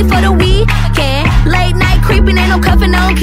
only for the weekend. Late night creeping, ain't no cuffing, no